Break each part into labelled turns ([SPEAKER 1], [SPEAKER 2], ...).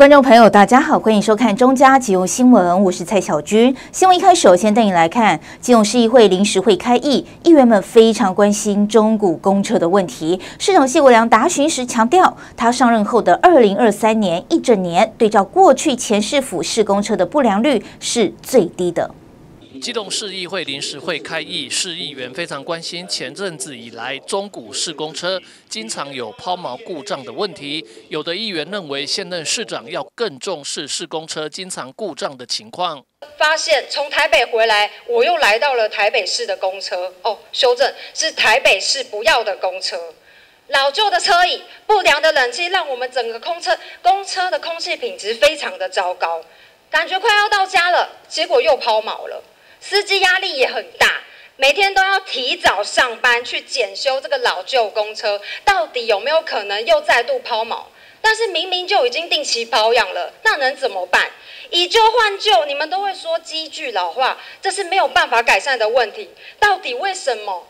[SPEAKER 1] 观众朋友，大家好，欢迎收看中嘉即用新闻，我是蔡小军。新闻一开始，先带你来看，金融市议会临时会开议，议员们非常关心中古公车的问题。市长谢国良答询时强调，他上任后的二零二三年一整年，对照过去前市府市公车的不良率是最低的。
[SPEAKER 2] 基隆市议会临时会开议，市议员非常关心前阵子以来中古市公车经常有抛锚故障的问题。有的议员认为，现任市长要更重视市公车经常故障的情况。
[SPEAKER 3] 发现从台北回来，我又来到了台北市的公车。哦，修正是台北市不要的公车，老旧的车椅、不良的冷气，让我们整个空车公车的空气品质非常的糟糕。感觉快要到家了，结果又抛锚了。司机压力也很大，每天都要提早上班去检修这个老旧公车，到底有没有可能又再度抛锚？但是明明就已经定期保养了，那能怎么办？以旧换旧，你们都会说机具老化，这是没有办法改善的问题。到底为什么？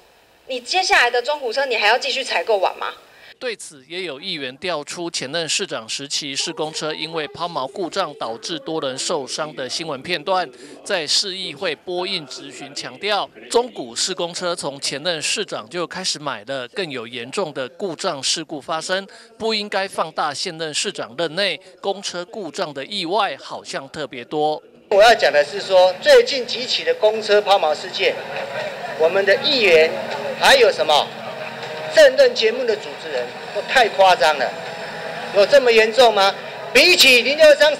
[SPEAKER 3] 你接下来的中古车，你还要继续采购完吗？
[SPEAKER 2] 对此，也有议员调出前任市长时期施工车因为抛锚故障导致多人受伤的新闻片段，在市议会播映质询，强调中古施工车从前任市长就开始买了，更有严重的故障事故发生，不应该放大现任市长任内公车故障的意外，好像特别多。
[SPEAKER 4] 我要讲的是说，最近几起的公车抛锚事件，我们的议员还有什么？政论节目的主持人都太夸张了，有这么严重吗？比起林六章市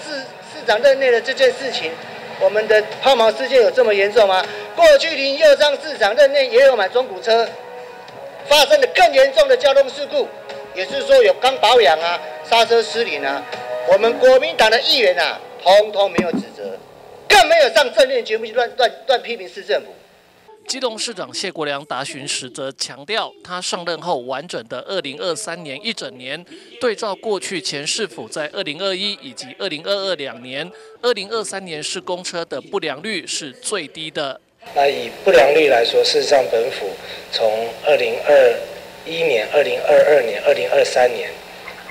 [SPEAKER 4] 市长任内的这件事情，我们的抛锚事件有这么严重吗？过去林六章市长任内也有买中古车，发生了更严重的交通事故，也是说有刚保养啊、刹车失灵啊，我们国民党的议员啊，通通没有指责，更没有上政论节目去乱乱乱批评市政府。
[SPEAKER 2] 基隆市长谢国良答询时则强调，他上任后完整的二零二三年一整年，对照过去前市府在二零二一以及二零二二两年，二零二三年是公车的不良率是最低的。
[SPEAKER 5] 那以不良率来说，事实上本府从二零二一年、二零二二年、二零二三年，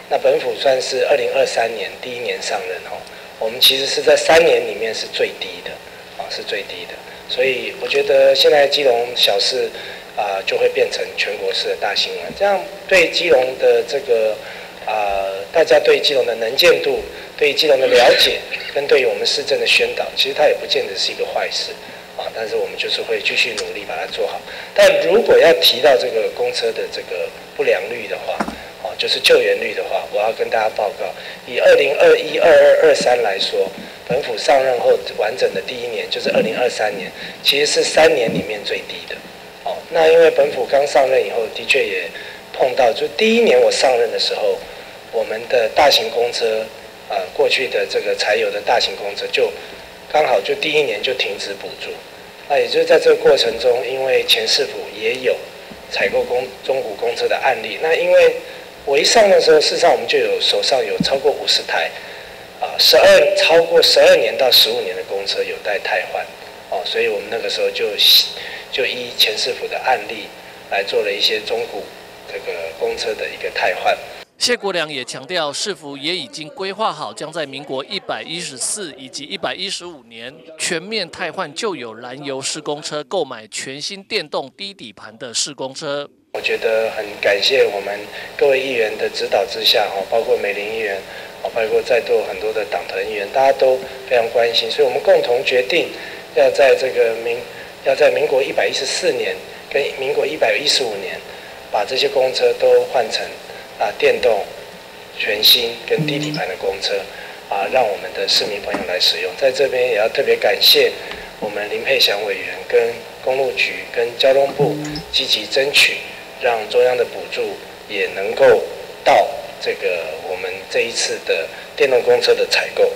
[SPEAKER 5] 那本府算是二零二三年第一年上任哦，我们其实是在三年里面是最低的，啊是最低的。所以我觉得现在基隆小事啊，就会变成全国式的大新闻。这样对基隆的这个啊，大家对基隆的能见度、对基隆的了解，跟对于我们市政的宣导，其实它也不见得是一个坏事啊。但是我们就是会继续努力把它做好。但如果要提到这个公车的这个不良率的话，哦，就是救援率的话，我要跟大家报告，以二零二一、二二、二三来说。本府上任后完整的第一年就是二零二三年，其实是三年里面最低的。哦，那因为本府刚上任以后，的确也碰到，就第一年我上任的时候，我们的大型公车，啊，过去的这个柴油的大型公车就刚好就第一年就停止补助。那也就是在这个过程中，因为前市府也有采购公中古公车的案例。那因为我一上的时候，事实上我们就有手上有超过五十台。啊，十二超过十二年到十五年的公车有待汰换，哦，所以我们那个时候就就依前市府的案例来做了一些中古这个公车的一个汰换。
[SPEAKER 2] 谢国良也强调，市府也已经规划好，将在民国一百一十四以及一百一十五年全面汰换旧有燃油施公车，购买全新电动低底盘的施公车。
[SPEAKER 5] 我觉得很感谢我们各位议员的指导之下，哦，包括美玲议员。包括在座很多的党团议员，大家都非常关心，所以我们共同决定要在这个民要在民国一百一十四年跟民国一百一十五年，把这些公车都换成啊电动全新跟低底盘的公车啊，让我们的市民朋友来使用。在这边也要特别感谢我们林佩祥委员跟公路局跟交通部积极争取，让中央的补助也能够到。这个我们这一次的电动公车的采购，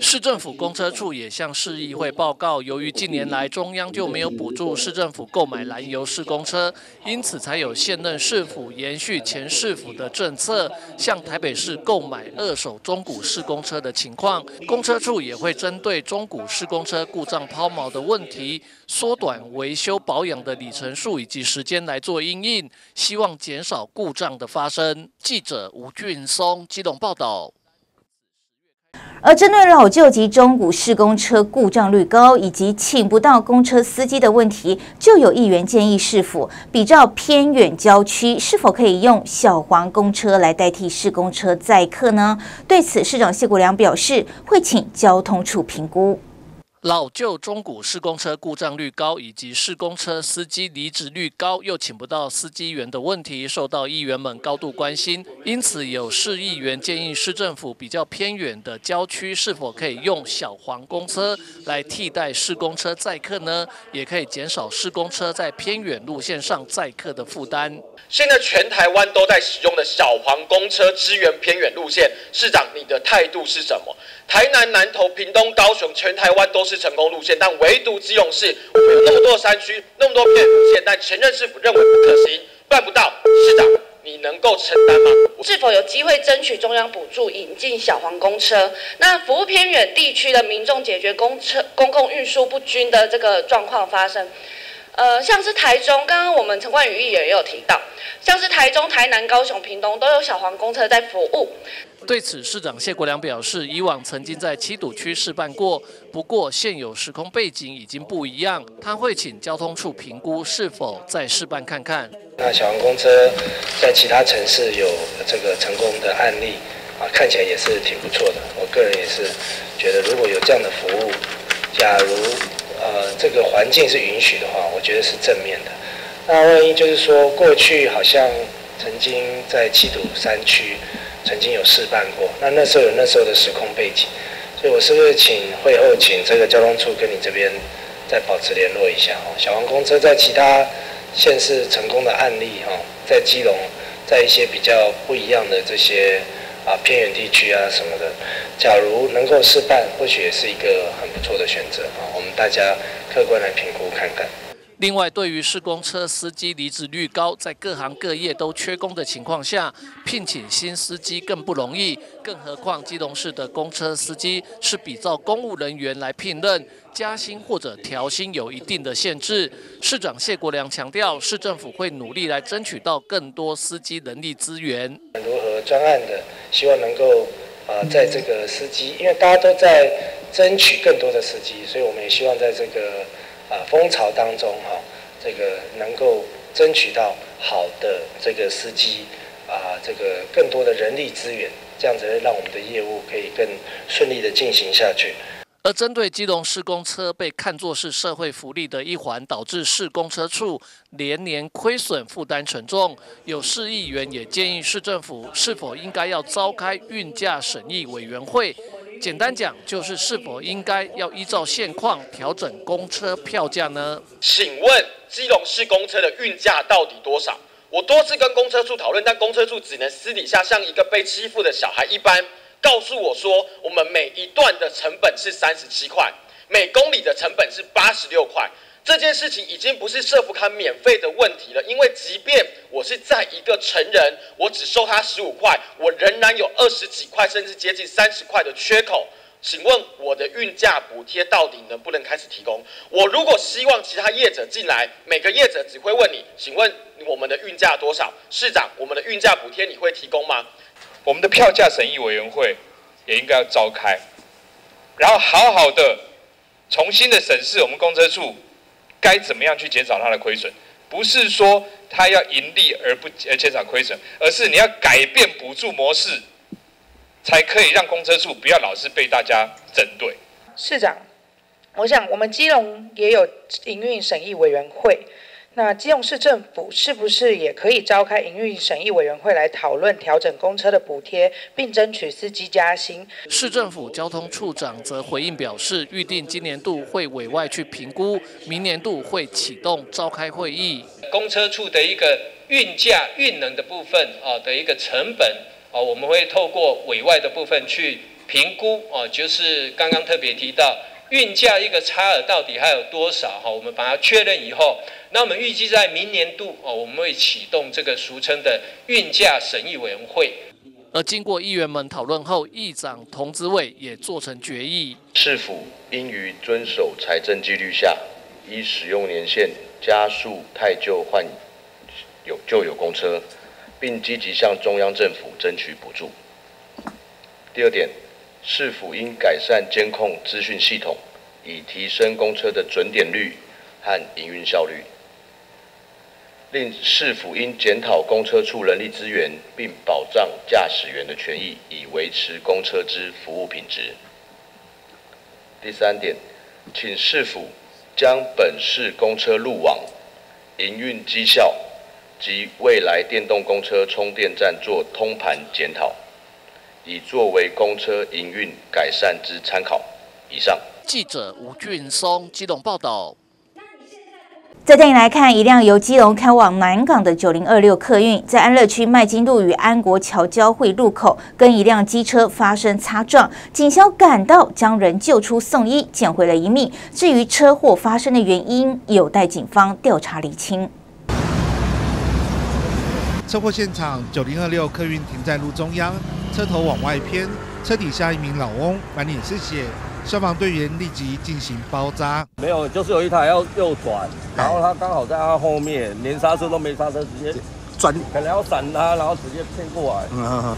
[SPEAKER 2] 市政府公车处也向市议会报告，由于近年来中央就没有补助市政府购买燃油市公车，因此才有现任市府延续前市府的政策，向台北市购买二手中古市公车的情况。公车处也会针对中古市公车故障抛锚的问题，缩短维修保养的里程数以及时间来做应应，希望减少故障的发生。记者吴俊松基隆报道。
[SPEAKER 1] 而针对老旧及中古施工车故障率高以及请不到公车司机的问题，就有议员建议市府比照偏远郊区，是否可以用小黄公车来代替施工车载客呢？对此，市长谢国良表示，会请交通处评估。
[SPEAKER 2] 老旧中古施工车故障率高，以及施工车司机离职率高，又请不到司机员的问题，受到议员们高度关心。因此，有市议员建议市政府比较偏远的郊区，是否可以用小黄公车来替代施工车载客呢？也可以减少施工车在偏远路线上载客的负担。
[SPEAKER 6] 现在全台湾都在使用的小黄公车支援偏远路线，市长你的态度是什么？台南、南投、屏东、高雄，全台湾都是成功路线，但唯独基隆市，我们有那么多山区，那么多偏路线，但前任市府认为不可行，办不到。市长，你能够承担吗？
[SPEAKER 3] 是否有机会争取中央补助引进小黄公车？那服务偏远地区的民众解决公车公共运输不均的这个状况发生？呃，像是台中，刚刚我们陈冠宇议员也有提到，像是台中、台南、高雄、屏东都有小黄公车在服务。
[SPEAKER 2] 对此，市长谢国良表示，以往曾经在七堵区试办过，不过现有时空背景已经不一样，他会请交通处评估是否再试办看看。
[SPEAKER 5] 那小黄公车在其他城市有这个成功的案例啊，看起来也是挺不错的。我个人也是觉得，如果有这样的服务，假如呃这个环境是允许的话，我觉得是正面的。那万一就是说过去好像曾经在七堵山区。曾经有试办过，那那时候有那时候的时空背景，所以我是不是请会后请这个交通处跟你这边再保持联络一下哦？小黄公车在其他县市成功的案例哈，在基隆，在一些比较不一样的这些啊偏远地区啊什么的，假如能够试办，或许也是一个很不错的选择啊。我们大家客观来评估看看。
[SPEAKER 2] 另外，对于施工车司机离职率高，在各行各业都缺工的情况下，聘请新司机更不容易。更何况，基隆市的公车司机是比照公务人员来聘任，加薪或者调薪有一定的限制。市长谢国良强调，市政府会努力来争取到更多司机人力资源。
[SPEAKER 5] 如何专案的，希望能够啊，在这个司机，因为大家都在争取更多的司机，所以我们也希望在这个。啊，风潮当中哈，这个能够争取到好的这个司机啊，这个更多的人力资源，这样子让我们的业务可以更顺利的进行下去。
[SPEAKER 2] 而针对基隆市公车被看作是社会福利的一环，导致市公车处连年亏损，负担沉重，有市议员也建议市政府是否应该要召开运价审议委员会。简单讲，就是是否应该要依照现况调整公车票价呢？
[SPEAKER 6] 请问基隆市公车的运价到底多少？我多次跟公车处讨论，但公车处只能私底下像一个被欺负的小孩一般，告诉我说，我们每一段的成本是三十七块，每公里的成本是八十六块。这件事情已经不是社福卡免费的问题了，因为即便我是在一个成人，我只收他十五块，我仍然有二十几块甚至接近三十块的缺口。请问我的运价补贴到底能不能开始提供？我如果希望其他业者进来，每个业者只会问你，请问我们的运价多少？市长，我们的运价补贴你会提供吗？
[SPEAKER 7] 我们的票价审议委员会也应该要召开，然后好好的重新的审视我们公车处。该怎么样去减少它的亏损？不是说它要盈利而不而减少亏损，而是你要改变补助模式，才可以让公车处不要老是被大家针对。
[SPEAKER 8] 市长，我想我们基隆也有营运审议委员会。那基隆市政府是不是也可以召开营运审议委员会来讨论调整公车的补贴，并争取司机加薪？
[SPEAKER 2] 市政府交通处长则回应表示，预定今年度会委外去评估，明年度会启动召开会议。
[SPEAKER 9] 公车处的一个运价运能的部分啊的一个成本啊，我们会透过委外的部分去评估啊，就是刚刚特别提到运价一个差额到底还有多少哈，我们把它确认以后。那我们预计在明年度哦，我们会启动这个俗称的运价审议委员会。
[SPEAKER 2] 而经过议员们讨论后，议长童子伟也做成决议：
[SPEAKER 10] 市府应于遵守财政纪律下，依使用年限加速太旧换有旧有公车，并积极向中央政府争取补助。第二点，市府应改善监控资讯系统，以提升公车的准点率和营运效率。令市府应检讨公车处人力资源，并保障驾驶员的权益，以维持公车之服务品质。第三点，请市府将本市公车路网营运绩效及未来电动公车充电站做通盘检讨，以作为公车营运改善之参考。以上。
[SPEAKER 2] 记者吴俊松机动报道。
[SPEAKER 1] 再带你来看一辆由基隆开往南港的九零二六客运，在安乐区麦金路与安国桥交汇路口，跟一辆机车发生擦撞，警消赶到将人救出送医，捡回了一命。至于车祸发生的原因，有待警方调查厘清。
[SPEAKER 11] 车祸现场，九零二六客运停在路中央，车头往外偏，车底下一名老翁，满脸是血。消防队员立即进行包扎，
[SPEAKER 12] 没有，就是有一台要右转，然后他刚好在他后面，连刹车都没刹车，直接
[SPEAKER 11] 转，
[SPEAKER 12] 可能要闪他，然后直接骗过来。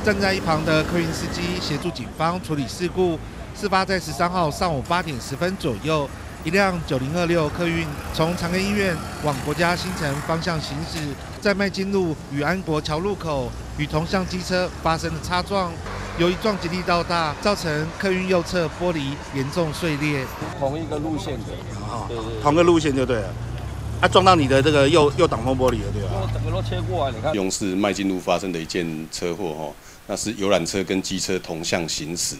[SPEAKER 11] 站在一旁的客运司机协助警方处理事故。事发在十三号上午八点十分左右，一辆九零二六客运从长庚医院往国家新城方向行驶，在麦金路与安国桥路口与同向机车发生了擦撞。由于撞击力道大，造成客运右侧玻璃严重碎裂。
[SPEAKER 12] 同一个路线的，
[SPEAKER 11] 对对，同个路线就对了。它撞到你的这个右右挡风玻璃了，对吧？
[SPEAKER 12] 整个都切过来，你看。
[SPEAKER 13] 用是迈进路发生的一件车祸哈，那是游览车跟机车同向行驶，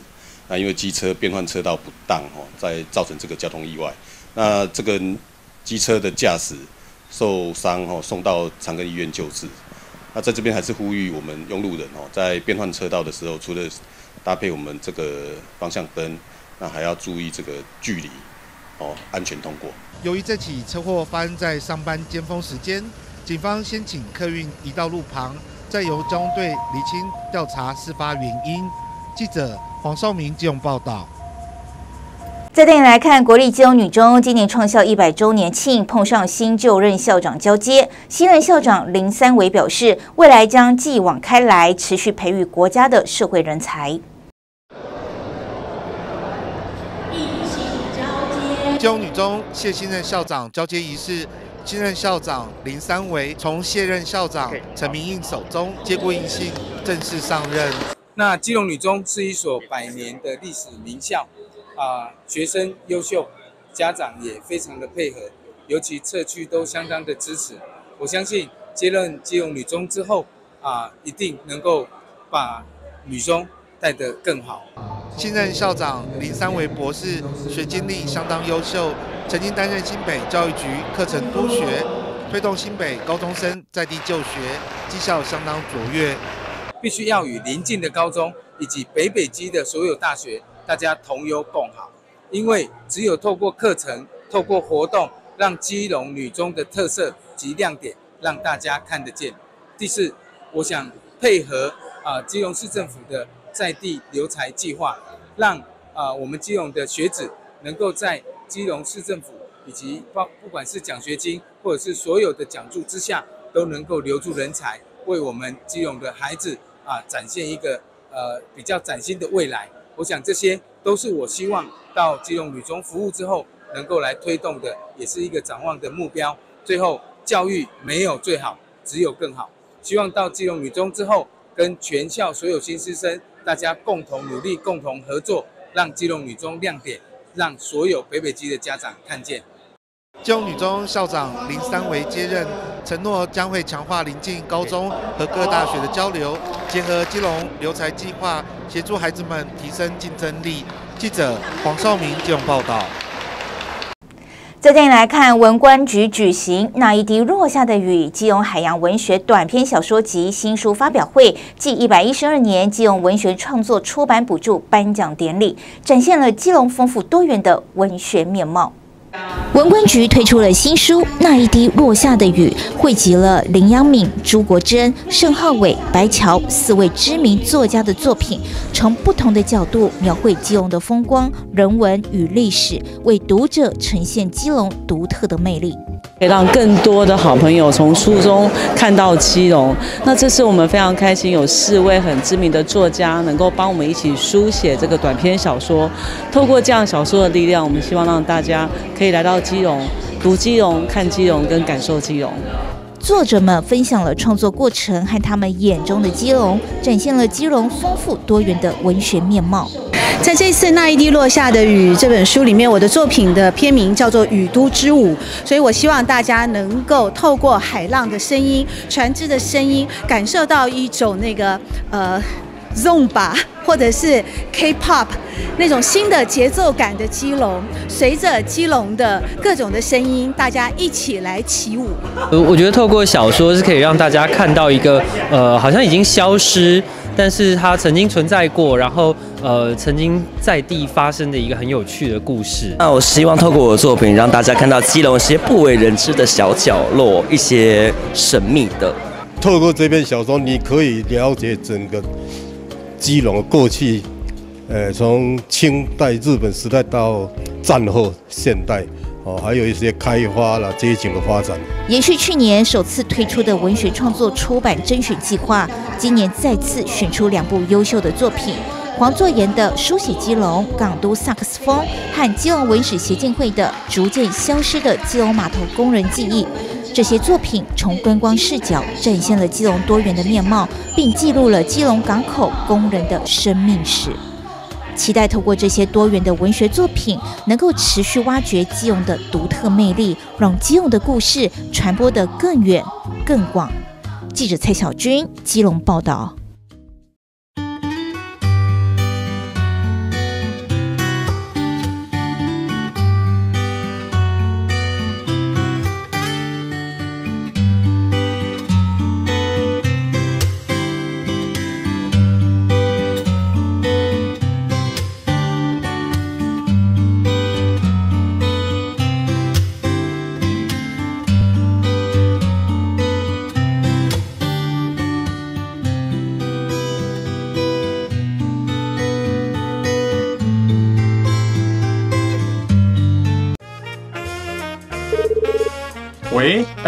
[SPEAKER 13] 那因为机车变换车道不当哈，在造成这个交通意外。那这个机车的驾驶受伤哈，送到长庚医院救治。那在这边还是呼吁我们用路人哦，在变换车道的时候，除了搭配我们这个方向灯，那还要注意这个距离哦，安全通过。
[SPEAKER 11] 由于这起车祸发生在上班尖峰时间，警方先请客运移到路旁，再由交通队厘清调查事发原因。记者黄少明这种报道。
[SPEAKER 1] 再带你来看国立基隆女中今年创校一百周年庆，碰上新就任校长交接。新任校长林三维表示，未来将继往开来，持续培育国家的社会人才。
[SPEAKER 11] 基隆女中谢新任校长交接仪式，新任校长林三维从卸任校长陈明印手中接过印信，正式上任。
[SPEAKER 14] 那基隆女中是一所百年的历史名校。啊，学生优秀，家长也非常的配合，尤其社区都相当的支持。我相信接任基隆女中之后，啊，一定能够把女中带得更好。
[SPEAKER 11] 新任校长林三维博士，学经历相当优秀，曾经担任新北教育局课程督学，推动新北高中生在地就学，绩效相当卓越。
[SPEAKER 14] 必须要与邻近的高中以及北北基的所有大学。大家同忧共好，因为只有透过课程、透过活动，让基隆女中的特色及亮点让大家看得见。第四，我想配合啊基隆市政府的在地留才计划，让啊我们基隆的学子能够在基隆市政府以及包不管是奖学金或者是所有的奖助之下，都能够留住人才，为我们基隆的孩子啊展现一个呃比较崭新的未来。我想这些都是我希望到基隆女中服务之后能够来推动的，也是一个展望的目标。最后，教育没有最好，只有更好。希望到基隆女中之后，跟全校所有新师生大家共同努力，共同合作，让基隆女中亮点，让所有北北基的家长看见。
[SPEAKER 11] 基隆女中校长林三维接任，承诺将会强化邻近高中和各大学的交流，结合基隆留才计划，协助孩子们提升竞争力。记者黄少明基隆报道。
[SPEAKER 1] 再带你来看文官局举行那一滴落下的雨基隆海洋文学短篇小说集新书发表会暨一百一十二年基隆文学创作出版补助颁奖典礼，展现了基隆丰富多元的文学面貌。文官局推出了新书《那一滴落下的雨》，汇集了林阳敏、朱国珍、盛浩伟、白桥四位知名作家的作品，从不同的角度描绘基隆的风光、人文与历史，为读者呈现基隆独特的魅力。
[SPEAKER 15] 可以让更多的好朋友从书中看到基隆。那这次我们非常开心，有四位很知名的作家能够帮我们一起书写这个短篇小说。透过这样小说的力量，我们希望让大家可以来到基隆，读基隆、看基隆跟感受基隆。
[SPEAKER 1] 作者们分享了创作过程和他们眼中的基隆，展现了基隆丰富多元的文学面貌。
[SPEAKER 16] 在这次《那一滴落下的雨》这本书里面，我的作品的片名叫做《雨都之舞》，所以我希望大家能够透过海浪的声音、船只的声音，感受到一种那个呃 Zumba 或者是 K-pop 那种新的节奏感的基隆，随着基隆的各种的声音，大家一起来起舞。
[SPEAKER 17] 呃，我觉得透过小说是可以让大家看到一个呃，好像已经消失。但是它曾经存在过，然后呃，曾经在地发生的一个很有趣的故事。
[SPEAKER 18] 那我希望透过我的作品，让大家看到基隆一些不为人知的小角落，一些神秘的。
[SPEAKER 19] 透过这篇小说，你可以了解整个基隆过去，呃，从清代日本时代到战后现代。哦，还有一些开发了街景的发展。
[SPEAKER 1] 延续去年首次推出的文学创作出版甄选计划，今年再次选出两部优秀的作品：黄作言的《书写基隆港都萨克斯风》和基隆文史协进会的《逐渐消失的基隆码头工人记忆》。这些作品从观光视角展现了基隆多元的面貌，并记录了基隆港口工人的生命史。期待透过这些多元的文学作品，能够持续挖掘基隆的独特魅力，让基隆的故事传播得更远、更广。记者蔡小军，基隆报道。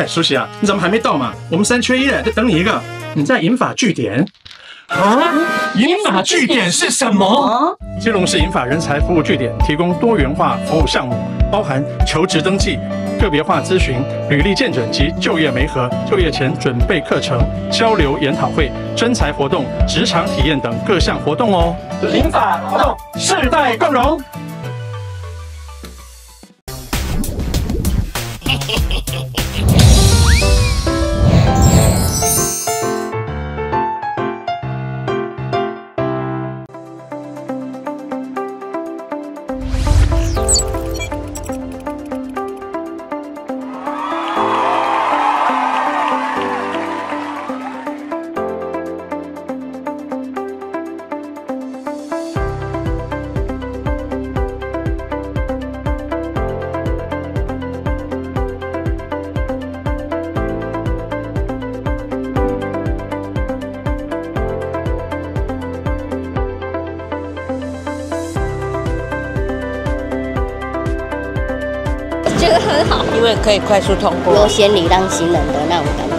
[SPEAKER 20] 哎，舒淇啊，你怎么还没到嘛？我们三缺一在等你一个。你在银法据点
[SPEAKER 21] 啊？银法据点是什么？
[SPEAKER 20] 基隆市银法人才服务据点，提供多元化服务项目，包含求职登记、个别化咨询、履历见证及就业媒合、就业前准备课程、交流研讨会、征才活动、职场体验等各项活动哦。
[SPEAKER 21] 银法活动，世代共荣。
[SPEAKER 22] 可以快速通过，
[SPEAKER 23] 优先礼让行人的那种感觉。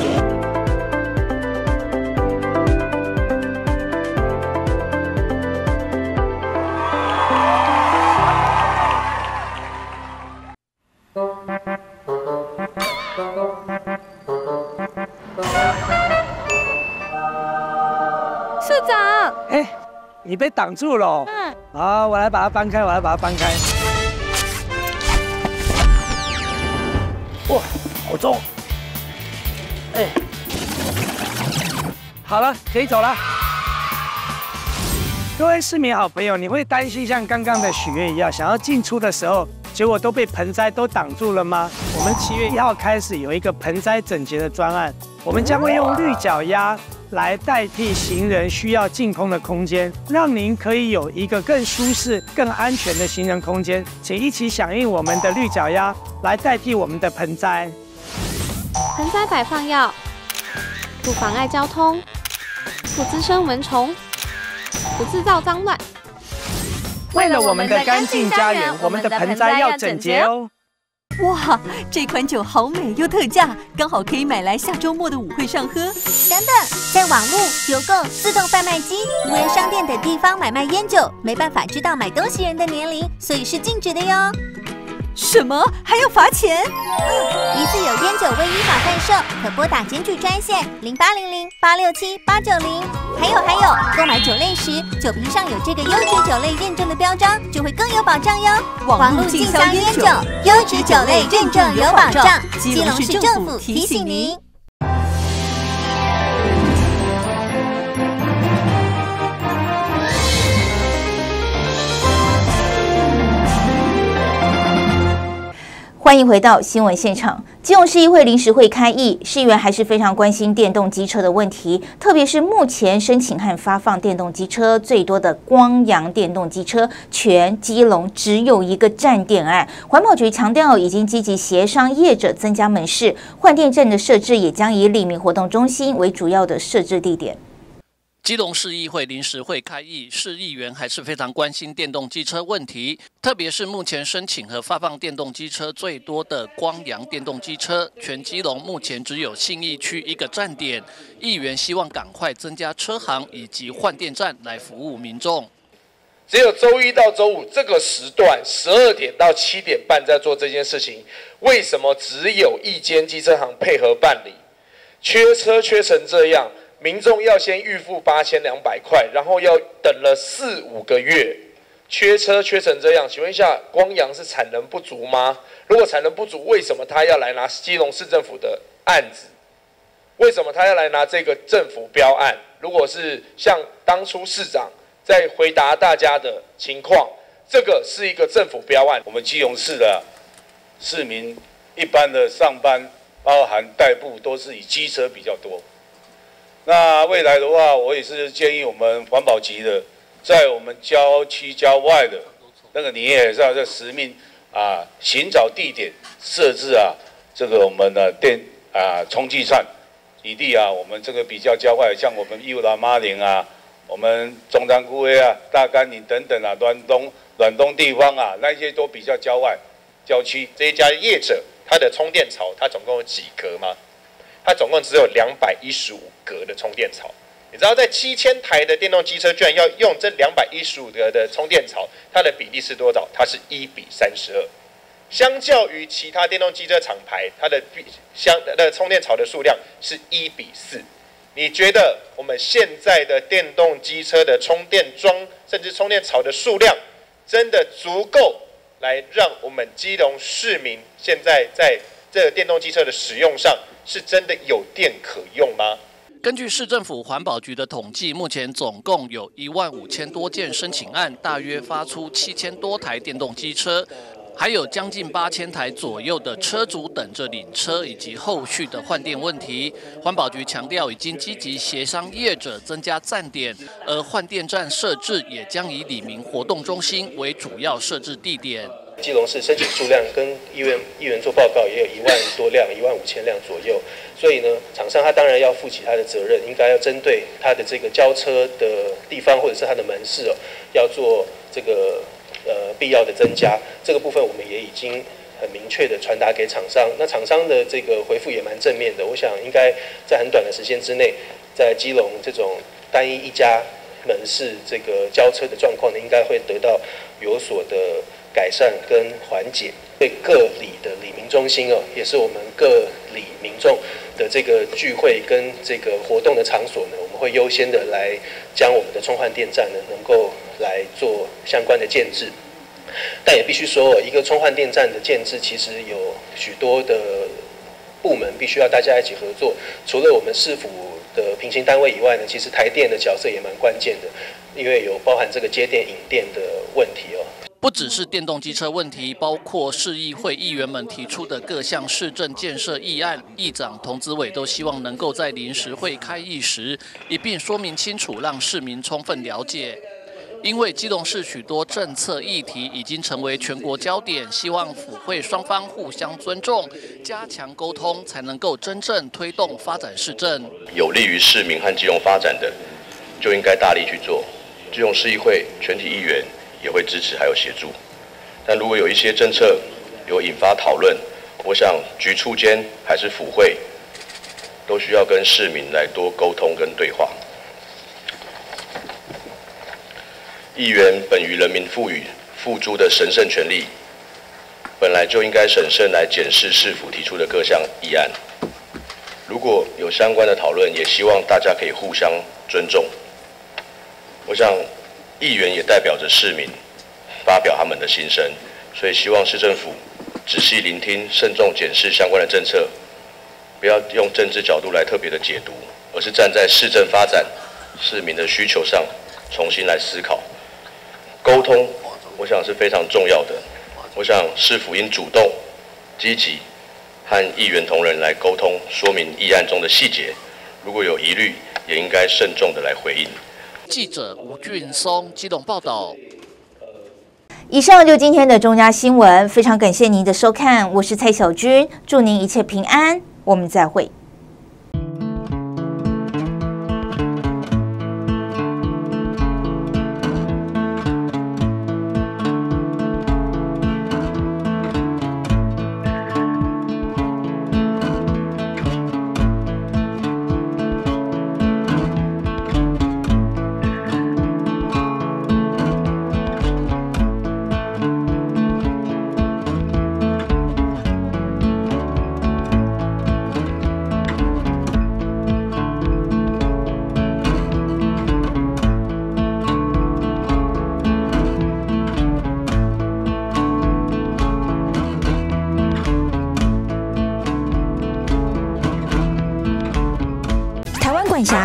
[SPEAKER 24] 社长，
[SPEAKER 25] 哎，你被挡住了。嗯，好，我来把它搬开，我来把它搬开。好中！哎，好了，可以走了。各位市民好朋友，你会担心像刚刚的许愿一样，想要进出的时候，结果都被盆栽都挡住了吗？我们七月一号开始有一个盆栽整洁的专案，我们将会用绿脚丫来代替行人需要净空的空间，让您可以有一个更舒适、更安全的行人空间。请一起响应我们的绿脚丫，来代替我们的盆栽。
[SPEAKER 24] 盆栽摆放要不妨碍交通，不滋生蚊虫，不制造脏乱。
[SPEAKER 25] 为了我们的干净家园，我们的盆栽要整洁哦。
[SPEAKER 26] 哇，这款酒好美又特价，刚好可以买来下周末的舞会上喝。
[SPEAKER 27] 等等，在网络、邮购、自动贩卖机、无人商店等地方买卖烟酒，没办法知道买东西人的年龄，所以是禁止的哟。
[SPEAKER 26] 什么？还要罚钱？
[SPEAKER 27] 嗯，疑似有烟酒未依法贩售，可拨打检举专线零八零零八六七八九零。还有还有，购买酒类时，酒瓶上有这个优质酒类认证的标章，就会更有保障哟。
[SPEAKER 26] 网络进销烟酒，
[SPEAKER 27] 优质酒类认证有保障。基隆市政府提醒您。
[SPEAKER 1] 欢迎回到新闻现场。基隆市议会临时会开议，市议员还是非常关心电动机车的问题，特别是目前申请和发放电动机车最多的光阳电动机车，全基隆只有一个站点案。环保局强调，已经积极协商业者增加门市换电站的设置，也将以李明活动中心为主要的设置地点。
[SPEAKER 2] 基隆市议会临时会开议，市议员还是非常关心电动机车问题，特别是目前申请和发放电动机车最多的光阳电动机车，全基隆目前只有信义区一个站点，议员希望赶快增加车行以及换电站来服务民众。
[SPEAKER 28] 只有周一到周五这个时段，十二点到七点半在做这件事情，为什么只有一间机车行配合办理？缺车缺成这样。民众要先预付八千两百块，然后要等了四五个月，缺车缺成这样，请问一下，光阳是产能不足吗？如果产能不足，为什么他要来拿基隆市政府的案子？为什么他要来拿这个政府标案？如果是像当初市长在回答大家的情况，这个是一个政府标案，
[SPEAKER 29] 我们基隆市的市民一般的上班，包含代步，都是以机车比较多。那未来的话，我也是建议我们环保局的，在我们郊区郊外的那个，你也是要在实命啊，寻找地点设置啊，这个我们的电啊充气站，以地啊，我们这个比较郊外，像我们义乌的马林啊，我们中山枯威啊、大甘岭等等啊，暖东暖东地方啊，那些都比较郊外郊区。
[SPEAKER 22] 这一家业者，它的充电槽，它总共有几格吗？它总共只有两百一十五格的充电槽，你知道在七千台的电动机车居然要用这两百一十五格的充电槽，它的比例是多少？它是一比三十二，相较于其他电动机车厂牌，它的比相的充电槽的数量是一比四。你觉得我们现在的电动机车的充电桩甚至充电槽的数量，真的足够来让我们基隆市民现在在这个电动机车的使用上？是真的有电可用吗？
[SPEAKER 2] 根据市政府环保局的统计，目前总共有一万五千多件申请案，大约发出七千多台电动机车，还有将近八千台左右的车主等着领车以及后续的换电问题。环保局强调，已经积极协商业者增加站点，而换电站设置也将以李明活动中心为主要设置地点。
[SPEAKER 22] 基隆市申请数量跟议员议员做报告也有一万多辆，一万五千辆左右。所以呢，厂商他当然要负起他的责任，应该要针对他的这个交车的地方或者是他的门市哦，要做这个呃必要的增加。这个部分我们也已经很明确的传达给厂商。那厂商的这个回复也蛮正面的，我想应该在很短的时间之内，在基隆这种单一一家门市这个交车的状况呢，应该会得到有所的。改善跟缓解，对各里的里民中心哦，也是我们各里民众的这个聚会跟这个活动的场所呢，我们会优先的来将我们的充换电站呢，能够来做相关的建制。但也必须说，一个充换电站的建制，其实有许多的部门必须要大家一起合作。除了我们市府的平行单位以外呢，其实台电的角色也蛮关键的，因为有包含这个接电引电的问题哦。
[SPEAKER 2] 不只是电动机车问题，包括市议会议员们提出的各项市政建设议案，议长童子伟都希望能够在临时会开议时一并说明清楚，让市民充分了解。因为基隆市许多政策议题已经成为全国焦点，希望府会双方互相尊重，加强沟通，才能够真正推动发展市政。
[SPEAKER 10] 有利于市民和基隆发展的，就应该大力去做。基隆市议会全体议员。也会支持还有协助，但如果有一些政策有引发讨论，我想局处间还是府会，都需要跟市民来多沟通跟对话。议员本于人民赋予付诸的神圣权利，本来就应该审慎来检视市府提出的各项议案。如果有相关的讨论，也希望大家可以互相尊重。我想，议员也代表着市民，发表他们的心声，所以希望市政府仔细聆听、慎重检视相关的政策，不要用政治角度来特别的解读，而是站在市政发展、市民的需求上重新来思考。沟通，我想是非常重要的。我想市府应主动、积极和议员同仁来沟通，说明议案中的细节。如果有疑虑，也应该慎重的来回应。
[SPEAKER 2] 记者吴俊松机动报道。
[SPEAKER 1] 以上就今天的中嘉新闻，非常感谢您的收看，我是蔡小军，祝您一切平安，我们再会。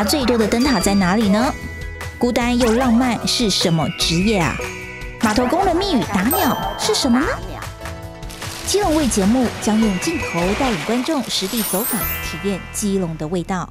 [SPEAKER 30] 最多的灯塔在哪里呢？孤单又浪漫是什么职业啊？码头工人密语打鸟是什么呢？基隆卫节目将用镜头带领观众实地走访，体验基隆的味道。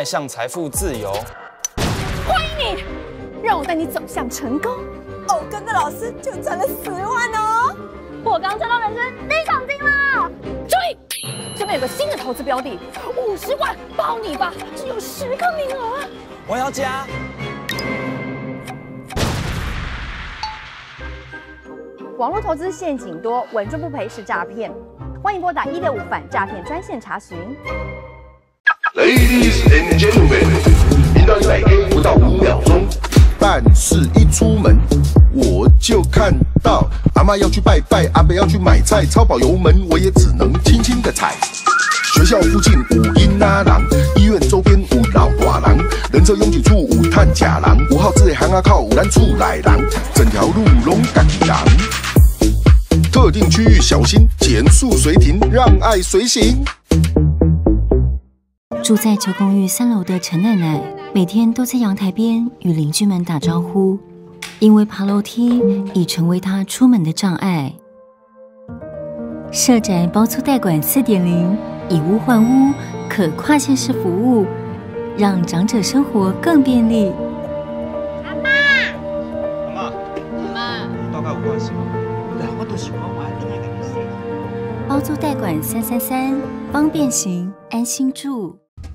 [SPEAKER 31] 迈向财富自由。
[SPEAKER 32] 欢迎你，让我带你走向成功。哦，跟着老师就赚了十万哦！我刚赚到人生第一桶金了。注意，这边有个新的投资标的，五十万包你吧，只有十个名额。
[SPEAKER 31] 我要加。
[SPEAKER 33] 网络投资陷阱多，稳赚不赔是诈骗。欢迎拨打一六五反诈骗专线查询。
[SPEAKER 34] Ladies and gentlemen，频道一百 K 不到五秒钟，但是一出门我就看到阿妈要去拜拜，阿伯要去买菜，超跑油门我也只能轻轻的踩。学校附近有阴拉郎，医院周边有老大郎，人车拥挤处有探假郎，五号字的行啊靠有咱厝内郎，整条路拢家己人。特定区域小心，减速随停，让爱随行。
[SPEAKER 35] 住在旧公寓三楼的陈奶奶，每天都在阳台边与邻居们打招呼，因为爬楼梯已成为她出门的障碍。社宅包租代管四点零，以屋换屋，可跨县市服务，让长者生活更便利。
[SPEAKER 31] 阿妈，大概有关系吗？我都喜欢玩另一个游戏。
[SPEAKER 35] 包租代管三三三，方便行，安心住。